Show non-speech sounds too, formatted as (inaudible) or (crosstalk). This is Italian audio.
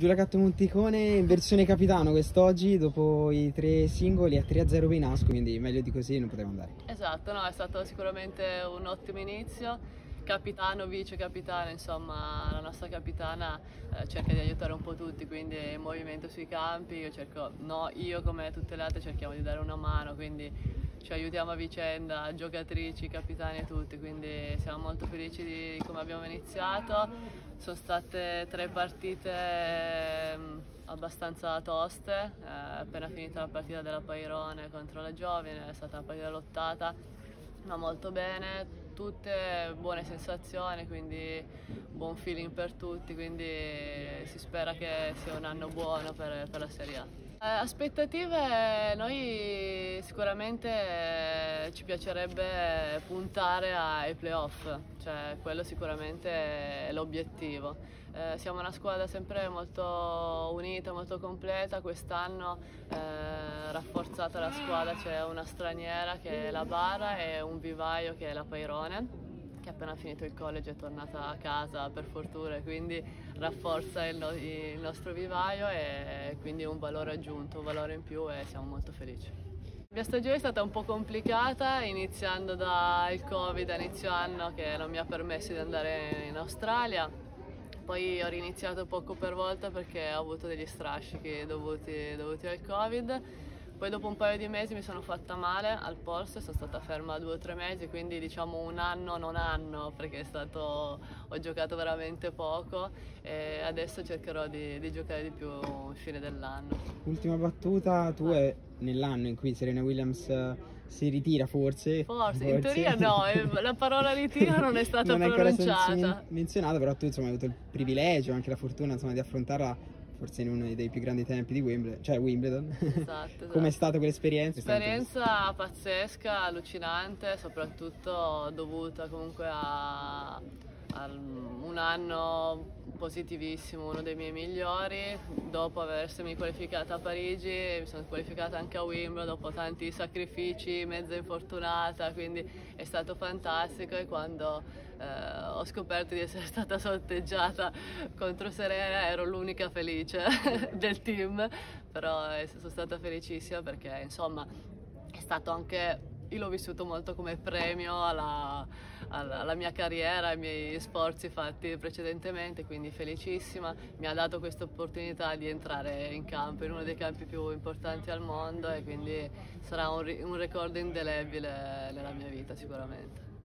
Giulia Catto Monticone in versione capitano quest'oggi dopo i tre singoli a 3-0 Peinasco, quindi meglio di così non poteva andare. Esatto, no, è stato sicuramente un ottimo inizio. Capitano, vice capitano, insomma la nostra capitana eh, cerca di aiutare un po' tutti, quindi in movimento sui campi, io cerco, no, io come tutte le altre cerchiamo di dare una mano, quindi ci aiutiamo a vicenda, giocatrici, capitani e tutti, quindi siamo molto felici di come abbiamo iniziato. Sono state tre partite ehm, abbastanza toste, eh, appena finita la partita della Pairone contro la Giovine, è stata una partita lottata, ma molto bene, tutte buone sensazioni, quindi buon feeling per tutti, quindi si spera che sia un anno buono per, per la Serie A. Eh, aspettative, noi sicuramente eh, ci piacerebbe puntare ai playoff, cioè quello sicuramente è l'obiettivo. Eh, siamo una squadra sempre molto unita, molto completa, quest'anno eh, rafforzata la squadra c'è una straniera che è la Bara e un vivaio che è la Pairone che appena finito il college è tornata a casa per fortuna e quindi rafforza il, no il nostro vivaio e quindi un valore aggiunto, un valore in più e siamo molto felici. La mia stagione è stata un po' complicata, iniziando dal Covid a inizio anno che non mi ha permesso di andare in Australia, poi ho riniziato poco per volta perché ho avuto degli strascichi dovuti, dovuti al Covid poi dopo un paio di mesi mi sono fatta male al polso e sono stata ferma due o tre mesi, quindi diciamo un anno non anno perché stato, ho giocato veramente poco e adesso cercherò di, di giocare di più in fine dell'anno. Ultima battuta, tu è nell'anno in cui Serena Williams eh, si ritira forse? Forse, forse. in teoria no, eh, la parola ritiro non è (laughs) stata non pronunciata. menzionata, però tu insomma hai avuto il privilegio, anche la fortuna insomma, di affrontarla forse in uno dei più grandi tempi di Wimbledon, cioè Wimbledon. Esatto, (laughs) esatto. Com'è stata quell'esperienza? Esperienza pazzesca, allucinante, soprattutto dovuta comunque a, a un anno positivissimo, uno dei miei migliori. Dopo avermi qualificata a Parigi, mi sono qualificata anche a Wimbledon dopo tanti sacrifici, mezza infortunata, quindi è stato fantastico e quando eh, ho scoperto di essere (laughs) stata sorteggiata contro Serena ero l'unica felice (laughs) del team, però eh, sono stata felicissima perché insomma è stato anche io l'ho vissuto molto come premio alla, alla, alla, mia carriera, ai miei sforzi fatti precedentemente, quindi felicissima. Mi ha dato questa opportunità di entrare in campo, in uno dei campi più importanti al mondo e quindi sarà un, un ricordo indelebile nella mia vita sicuramente.